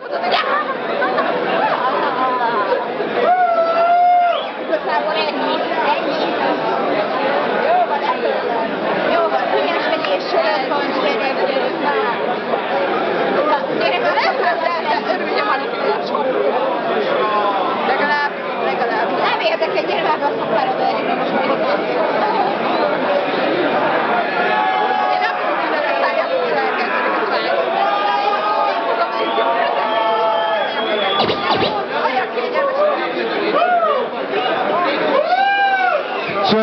不怎么样。Russia